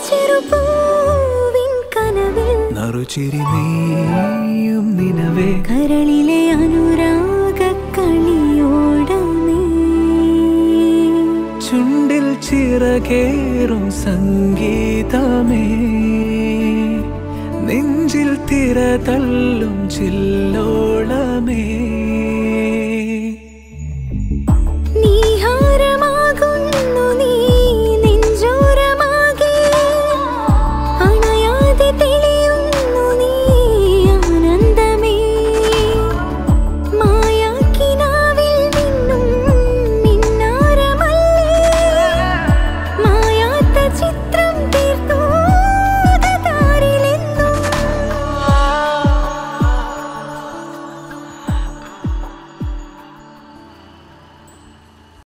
പൂവിൻ കനവിൽ നറുചിരി നീയും നിനവേ കരളിലെ അനുരാഗ കളിയോടമേ ചുണ്ടിൽ ചിറകേറും സംഗീതമേ. നെഞ്ചിൽ തിര തല്ലും ചില്ലോളമേ